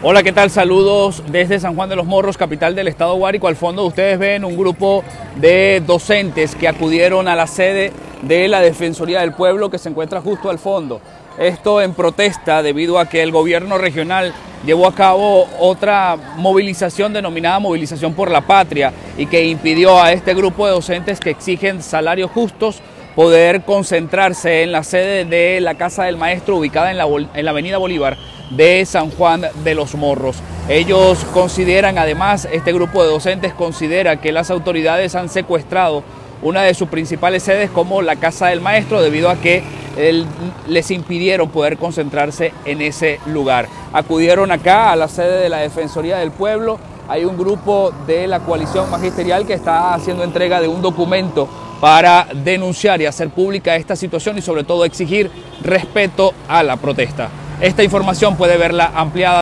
Hola, ¿qué tal? Saludos desde San Juan de los Morros, capital del estado Guárico. Al fondo ustedes ven un grupo de docentes que acudieron a la sede de la Defensoría del Pueblo que se encuentra justo al fondo. Esto en protesta debido a que el gobierno regional llevó a cabo otra movilización denominada Movilización por la Patria y que impidió a este grupo de docentes que exigen salarios justos poder concentrarse en la sede de la Casa del Maestro ubicada en la, en la Avenida Bolívar de San Juan de los Morros. Ellos consideran, además, este grupo de docentes considera que las autoridades han secuestrado una de sus principales sedes como la Casa del Maestro debido a que les impidieron poder concentrarse en ese lugar. Acudieron acá a la sede de la Defensoría del Pueblo. Hay un grupo de la coalición magisterial que está haciendo entrega de un documento para denunciar y hacer pública esta situación y sobre todo exigir respeto a la protesta. Esta información puede verla ampliada